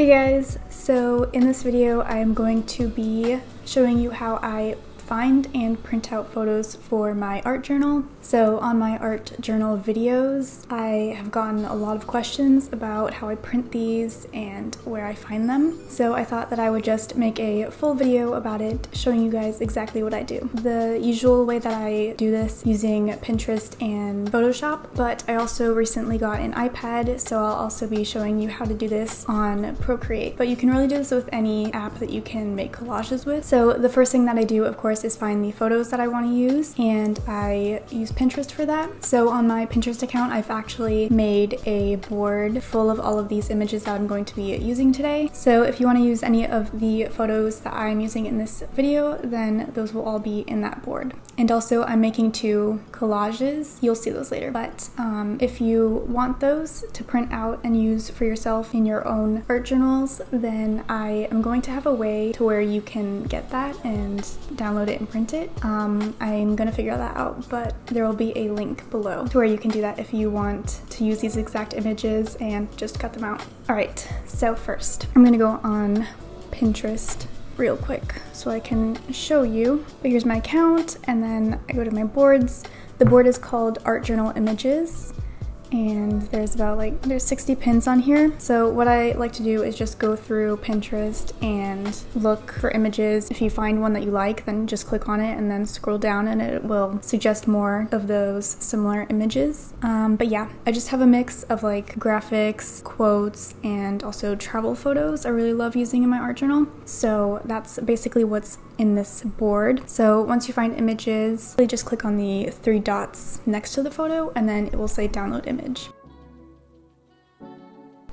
Hey guys, so in this video I am going to be showing you how I find and print out photos for my art journal. So on my art journal videos, I have gotten a lot of questions about how I print these and where I find them. So I thought that I would just make a full video about it, showing you guys exactly what I do. The usual way that I do this using Pinterest and Photoshop, but I also recently got an iPad, so I'll also be showing you how to do this on Procreate. But you can really do this with any app that you can make collages with. So the first thing that I do, of course, is find the photos that I want to use and I use Pinterest for that. So on my Pinterest account I've actually made a board full of all of these images that I'm going to be using today. So if you want to use any of the photos that I'm using in this video then those will all be in that board. And also I'm making two collages. You'll see those later. But um, if you want those to print out and use for yourself in your own art journals then I am going to have a way to where you can get that and download it and print it. Um, I'm gonna figure that out, but there will be a link below to where you can do that if you want to use these exact images and just cut them out. All right, so first, I'm gonna go on Pinterest real quick so I can show you. But here's my account, and then I go to my boards. The board is called Art Journal Images and there's about like there's 60 pins on here. So what I like to do is just go through Pinterest and look for images. If you find one that you like then just click on it and then scroll down and it will suggest more of those similar images. Um, but yeah I just have a mix of like graphics quotes and also travel photos. I really love using in my art journal. So that's basically what's in this board so once you find images you just click on the three dots next to the photo and then it will say download image image.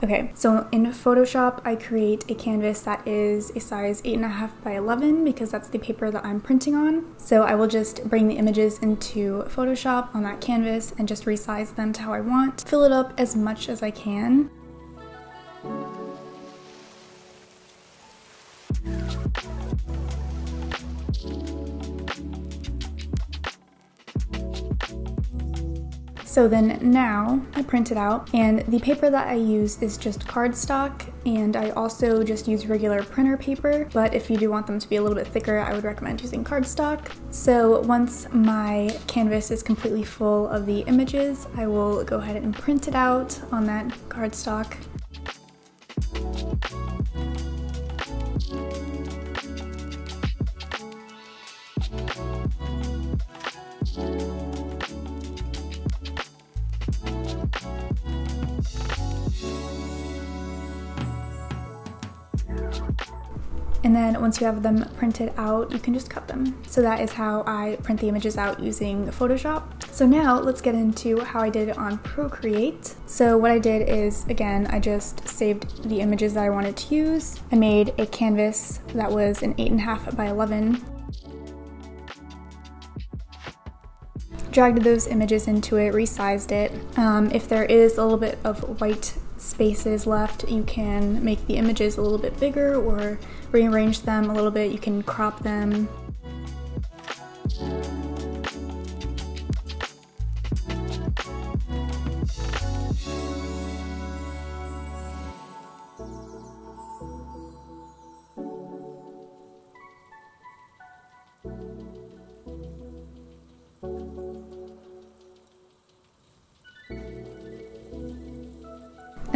Okay, so in Photoshop, I create a canvas that is a size 8.5 by 11 because that's the paper that I'm printing on. So I will just bring the images into Photoshop on that canvas and just resize them to how I want. Fill it up as much as I can. So then now I print it out and the paper that I use is just cardstock and I also just use regular printer paper but if you do want them to be a little bit thicker I would recommend using cardstock. So once my canvas is completely full of the images I will go ahead and print it out on that cardstock And then once you have them printed out, you can just cut them. So that is how I print the images out using Photoshop. So now let's get into how I did it on Procreate. So what I did is, again, I just saved the images that I wanted to use. I made a canvas that was an 8.5 by 11 dragged those images into it, resized it. Um, if there is a little bit of white spaces left, you can make the images a little bit bigger or rearrange them a little bit. You can crop them.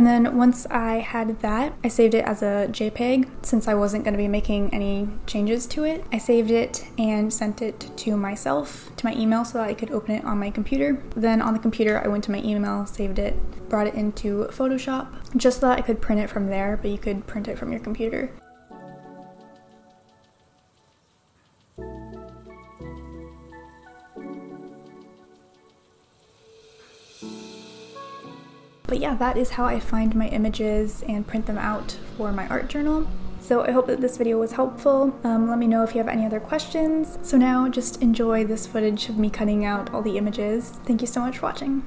And then once I had that, I saved it as a JPEG since I wasn't going to be making any changes to it. I saved it and sent it to myself, to my email so that I could open it on my computer. Then on the computer, I went to my email, saved it, brought it into Photoshop just so that I could print it from there, but you could print it from your computer. But yeah, that is how I find my images and print them out for my art journal. So I hope that this video was helpful. Um, let me know if you have any other questions. So now just enjoy this footage of me cutting out all the images. Thank you so much for watching.